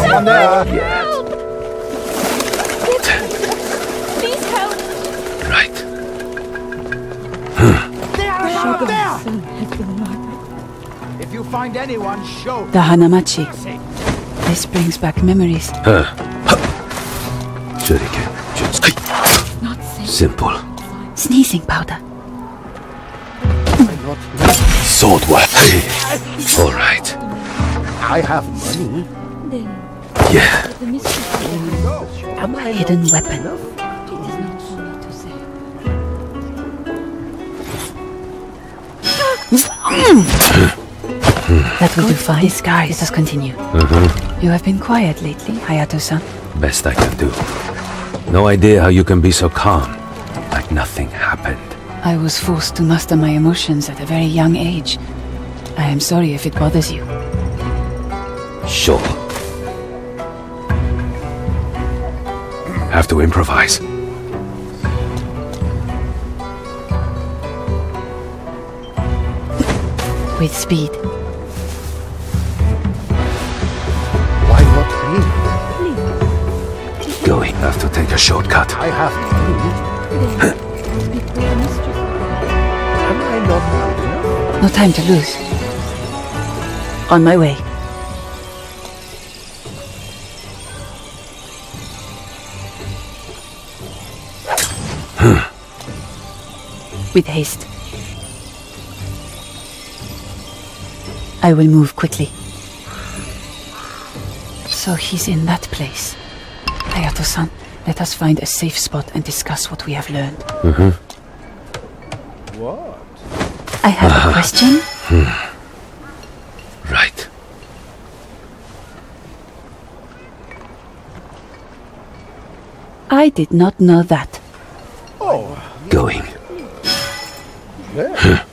Someone there. Please help! Right. If you find anyone, show. The Hanamachi. This brings back memories. Shuriken. Not safe. simple. Sneezing powder. Sword work. All right. I have money. Then Yeah. the Am I Hidden weapon. it is not for me to say. That will do fine. Disguise. Let us continue. Mm-hmm. You have been quiet lately, Hayato-san. Best I can do. No idea how you can be so calm. Like nothing happened. I was forced to master my emotions at a very young age. I am sorry if it bothers you. Sure. Have to improvise. With speed. Why not me? Going. Have to take a shortcut. I have money. Then speak to the mystery. Am I not good? No time to lose. On my way. Hmm. With haste. I will move quickly. So he's in that place. Hayato-san, let us find a safe spot and discuss what we have learned. What? I have a uh-huh. question. Hmm. Right. I did not know that. Oh, Going. there.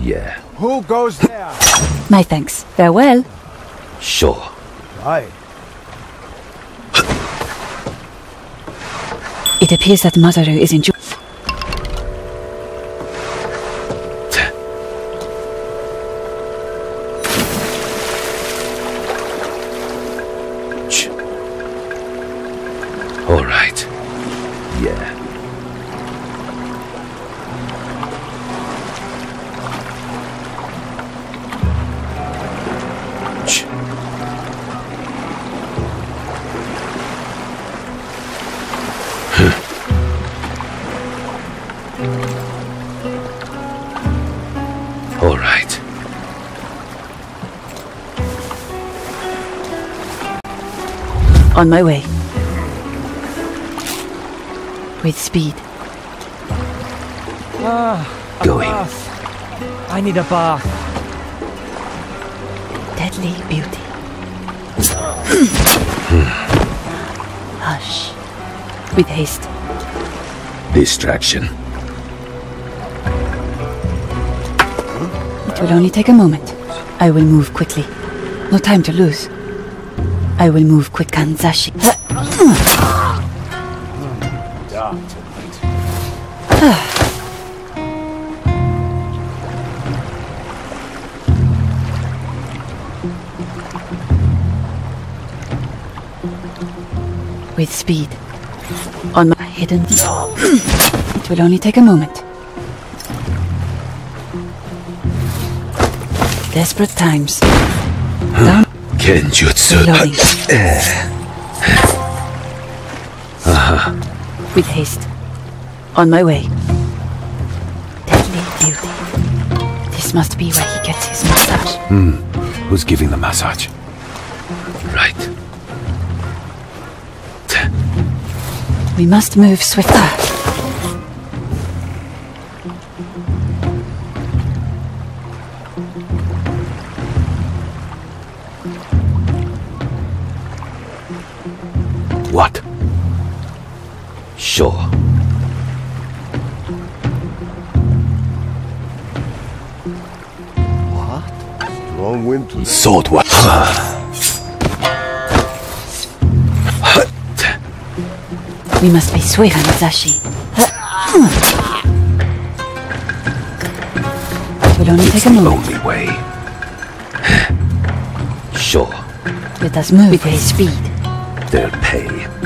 Yeah. Who goes there? My thanks. Farewell. Sure. Right. It appears that Masaru is in Yeah. All right. on my way. With speed. Ah, Going. I need a bath. Deadly beauty. Hush. With haste. Distraction. It will only take a moment. I will move quickly. No time to lose. I will move quick. Kanzashi. With speed. On my hidden. it will only take a moment. Desperate times. Down. Kenjutsu. Reloading. Uh-huh. With haste. On my way. Deadly beauty. This must be where he gets his massage. Hmm. Who's giving the massage? Right. We must move swifter. What? Sure. Strong wind to Sword work. We must be swift, Zashi. only It's take a the moment. only way. Sure, Let us move with his speed. they'll pay.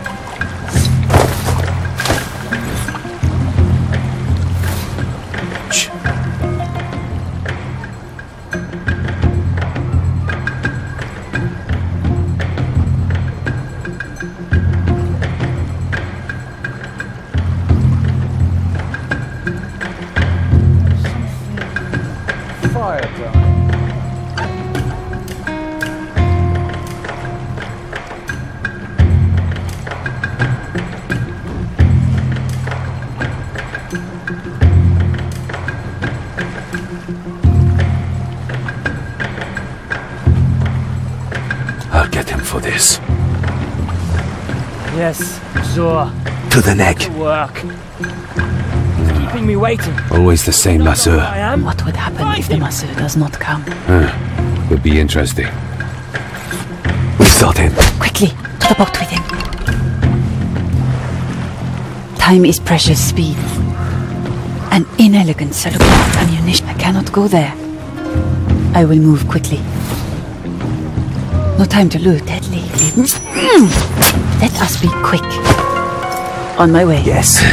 get him for this. Yes, sure. To the neck. Good work. It's keeping me waiting. Always the same, I Masseur. am. What would happen if the masseur does not come? Huh. Would be interesting. We sought him. Quickly, to the boat with him. Time is precious speed. An inelegant cellular ammunition. I cannot go there. I will move quickly. No time to lose. Deadly. Mm. Let us be quick. On my way. Yes.